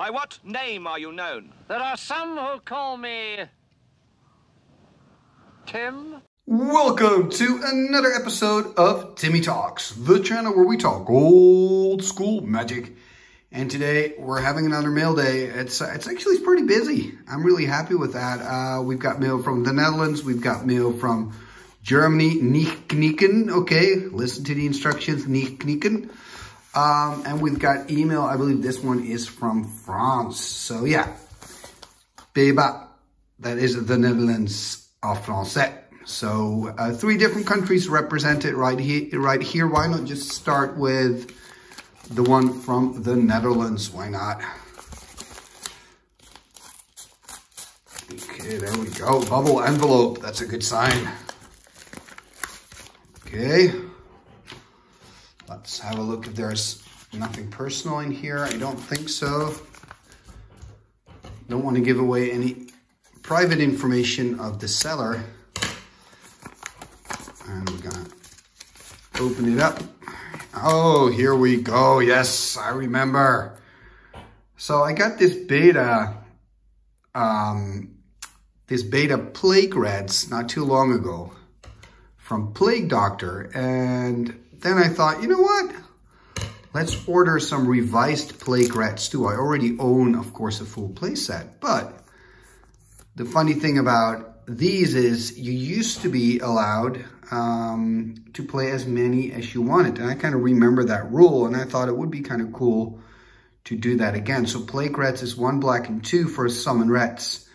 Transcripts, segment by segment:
By what name are you known? There are some who call me... Tim? Welcome to another episode of Timmy Talks, the channel where we talk old school magic. And today we're having another mail day. It's uh, it's actually pretty busy. I'm really happy with that. Uh, we've got mail from the Netherlands. We've got mail from Germany, nicht knicken. Okay, listen to the instructions, nicht knicken. Um, and we've got email. I believe this one is from France. So yeah, Beba. That is the Netherlands en français. So uh, three different countries represented right here. Right here. Why not just start with the one from the Netherlands? Why not? Okay, there we go. Bubble envelope. That's a good sign. Okay. Let's have a look if there's nothing personal in here. I don't think so. Don't want to give away any private information of the seller. And we're gonna open it up. Oh, here we go. Yes, I remember. So I got this beta, um, this beta Plague Rats not too long ago from Plague Doctor. And then I thought, you know what? Let's order some revised Rats too. I already own, of course, a full playset. But the funny thing about these is you used to be allowed um, to play as many as you wanted. And I kind of remember that rule. And I thought it would be kind of cool to do that again. So Rats is one black and two for summon Rats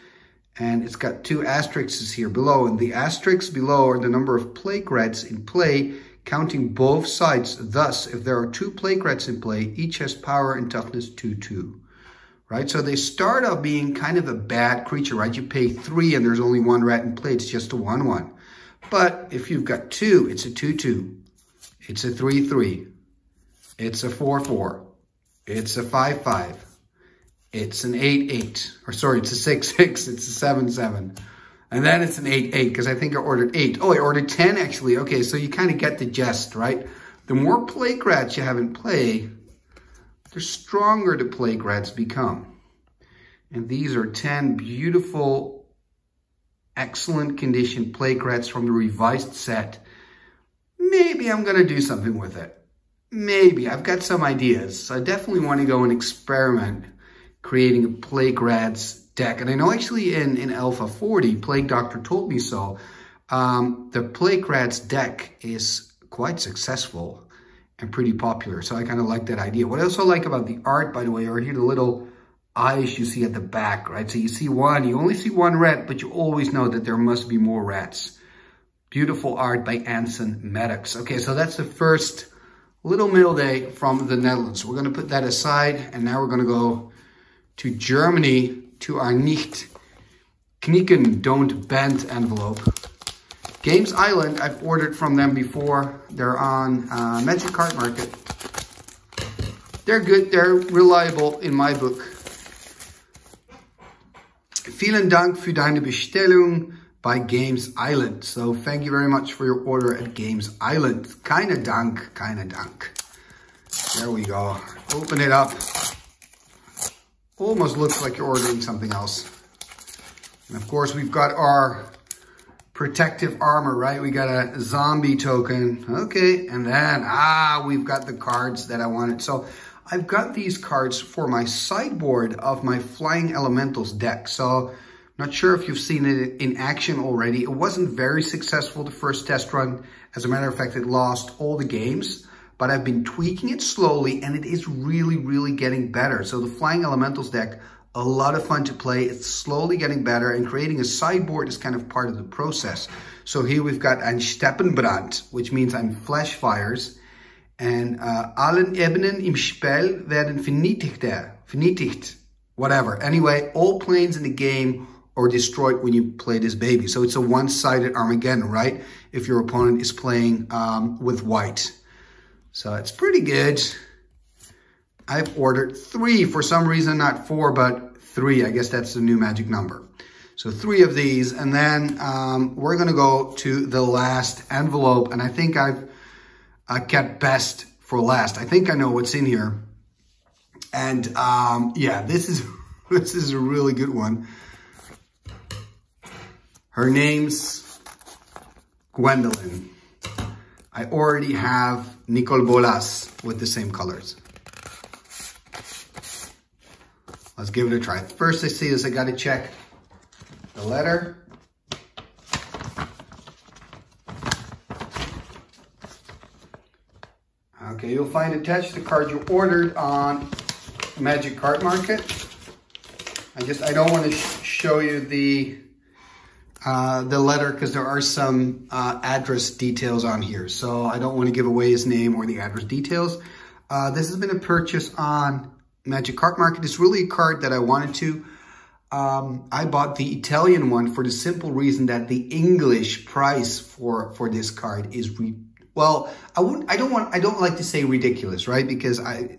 and it's got two asterisks here below. And the asterisks below are the number of rats in play, counting both sides. Thus, if there are two plague rats in play, each has power and toughness 2-2. Right? So they start out being kind of a bad creature, right? You pay three and there's only one rat in play. It's just a 1-1. But if you've got two, it's a 2-2. It's a 3-3. It's a 4-4. It's a 5-5. It's an 8-8, or sorry, it's a 6-6, it's a 7-7. And then it's an 8-8, because I think I ordered 8. Oh, I ordered 10, actually. Okay, so you kind of get the gist, right? The more plague rats you have in play, the stronger the plague rats become. And these are 10 beautiful, excellent condition plague rats from the revised set. Maybe I'm going to do something with it. Maybe. I've got some ideas. So I definitely want to go and experiment creating a deck. And I know actually in, in Alpha 40, Plague Doctor told me so, um, the Plague Rats deck is quite successful and pretty popular. So I kind of like that idea. What I also like about the art, by the way, are here the little eyes you see at the back, right? So you see one, you only see one rat, but you always know that there must be more rats. Beautiful art by Anson Maddocks. Okay, so that's the first little mail day from the Netherlands. We're going to put that aside, and now we're going to go to Germany to our nicht knicken don't bend envelope. Games Island, I've ordered from them before. They're on uh, Magic Card Market. They're good, they're reliable in my book. Vielen Dank für deine Bestellung by Games Island. So thank you very much for your order at Games Island. Keine Dank, keine Dank. There we go. Open it up. Almost looks like you're ordering something else. And of course, we've got our protective armor, right? We got a zombie token. Okay, and then, ah, we've got the cards that I wanted. So I've got these cards for my sideboard of my Flying Elementals deck. So not sure if you've seen it in action already. It wasn't very successful the first test run. As a matter of fact, it lost all the games but I've been tweaking it slowly and it is really, really getting better. So the Flying Elementals deck, a lot of fun to play. It's slowly getting better and creating a sideboard is kind of part of the process. So here we've got ein Steppenbrand, which means I'm Flashfires. And uh, allen Ebenen im Spiel werden vernietigte, vernietigt, whatever. Anyway, all planes in the game are destroyed when you play this baby. So it's a one-sided Armageddon, right? If your opponent is playing um, with white. So it's pretty good. I've ordered three, for some reason not four, but three. I guess that's the new magic number. So three of these, and then um, we're gonna go to the last envelope, and I think I've uh, kept best for last. I think I know what's in here. And um, yeah, this is this is a really good one. Her name's Gwendlyn. I already have Nicol Bolas with the same colors. Let's give it a try. First I see is I gotta check the letter. Okay, you'll find attached the card you ordered on Magic Card Market. I just, I don't want to sh show you the uh, the letter because there are some uh, address details on here. So I don't want to give away his name or the address details. Uh, this has been a purchase on Magic Card Market. It's really a card that I wanted to. Um, I bought the Italian one for the simple reason that the English price for, for this card is, re well, I wouldn't, I don't want, I don't like to say ridiculous, right? Because I,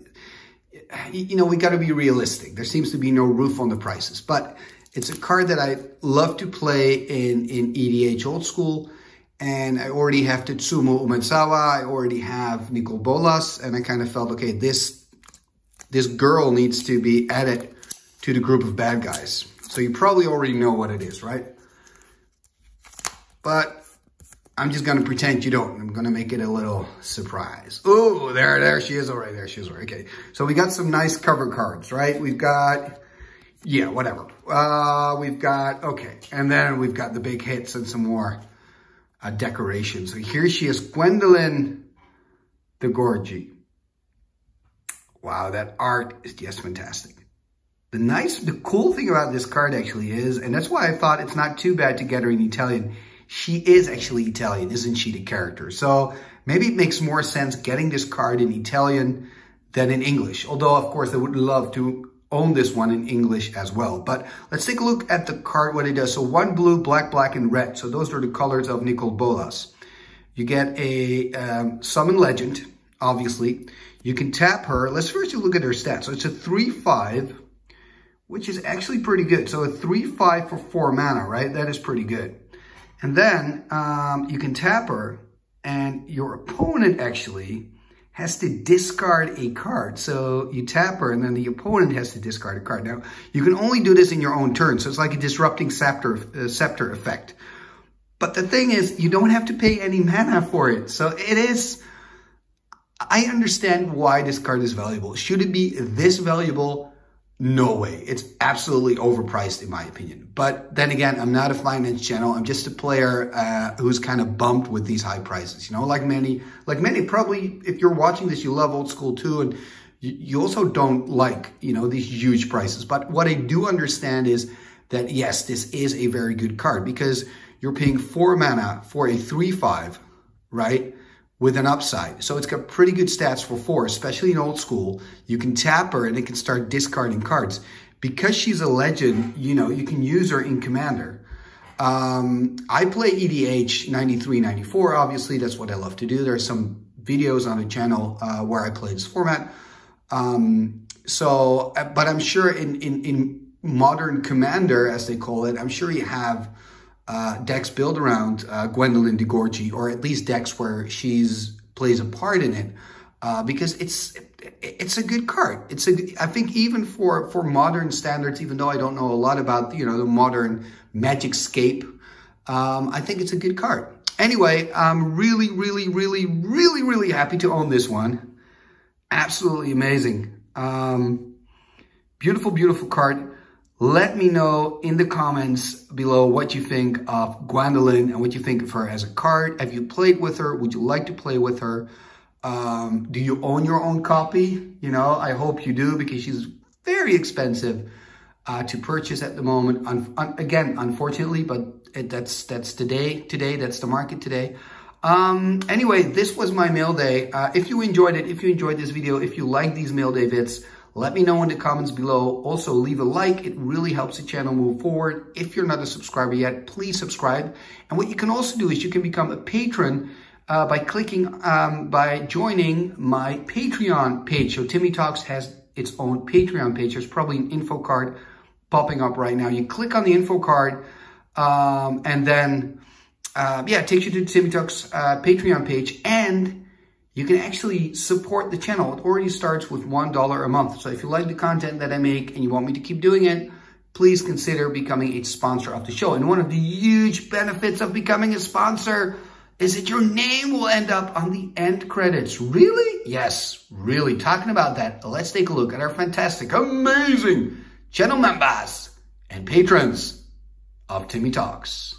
you know, we got to be realistic. There seems to be no roof on the prices, but it's a card that I love to play in, in EDH old school. And I already have Tetsuo Umezawa. I already have Nicol Bolas. And I kind of felt, okay, this, this girl needs to be added to the group of bad guys. So you probably already know what it is, right? But I'm just going to pretend you don't. I'm going to make it a little surprise. Oh, there, there she is. All right, there she is. All right. Okay. So we got some nice cover cards, right? We've got, yeah, whatever. Uh, we've got, okay. And then we've got the big hits and some more uh, decorations. So here she is, Gwendlyn Di Corci. Wow, that art is just fantastic. The nice, the cool thing about this card actually is, and that's why I thought it's not too bad to get her in Italian, she is actually Italian, isn't she, the character? So maybe it makes more sense getting this card in Italian than in English. Although, of course, I would love to own this one in English as well. But let's take a look at the card, what it does. So one blue, black, black, and red. So those are the colors of Nicol Bolas. You get a um, summon legend, obviously. You can tap her. Let's first look at her stats. So it's a 3-5, which is actually pretty good. So a 3-5 for 4 mana, right? That is pretty good. And then um, you can tap her and your opponent actually has to discard a card. So you tap her and then the opponent has to discard a card. Now, you can only do this in your own turn. So it's like a disrupting scepter, uh, scepter effect. But the thing is, you don't have to pay any mana for it. So it is, I understand why this card is valuable. Should it be this valuable? No way. It's absolutely overpriced in my opinion. But then again, I'm not a finance channel. I'm just a player uh, who's kind of bumped with these high prices. You know, like many, like many probably, if you're watching this, you love old school too. And you, you also don't like, you know, these huge prices. But what I do understand is that yes, this is a very good card because you're paying four mana for a 3-5, right? With an upside. So it's got pretty good stats for four, especially in old school. You can tap her and it can start discarding cards. Because she's a legend, you know, you can use her in Commander. Um, I play EDH 93, 94, obviously. That's what I love to do. There are some videos on the channel uh, where I play this format. Um, so, uh, but I'm sure in, in, in modern Commander, as they call it, I'm sure you have uh, decks build around uh, Gwendlyn Di Corci, or at least decks where she's plays a part in it, uh, because it's it's a good card. It's a I think even for for modern standards, even though I don't know a lot about you know the modern Magic Scape, um, I think it's a good card. Anyway, I'm really, really, really, really, really happy to own this one. Absolutely amazing. Um, beautiful, beautiful card. Let me know in the comments below what you think of Gwendlyn and what you think of her as a card. Have you played with her? Would you like to play with her? Um, do you own your own copy? You know, I hope you do because she's very expensive uh, to purchase at the moment. Un un again, unfortunately, but it, that's that's today. Today, that's the market today. Um, anyway, this was my mail day. Uh, if you enjoyed it, if you enjoyed this video, if you like these mail day vids, let me know in the comments below. Also, leave a like. It really helps the channel move forward. If you're not a subscriber yet, please subscribe. And what you can also do is you can become a patron uh, by clicking, um, by joining my Patreon page. So Timmy Talks has its own Patreon page. There's probably an info card popping up right now. You click on the info card um, and then, uh, yeah, it takes you to Timmy Talks uh, Patreon page and you can actually support the channel. It already starts with $1 a month. So if you like the content that I make and you want me to keep doing it, please consider becoming a sponsor of the show. And one of the huge benefits of becoming a sponsor is that your name will end up on the end credits. Really? Yes, really. Talking about that, let's take a look at our fantastic, amazing channel members and patrons of Timmy Talks.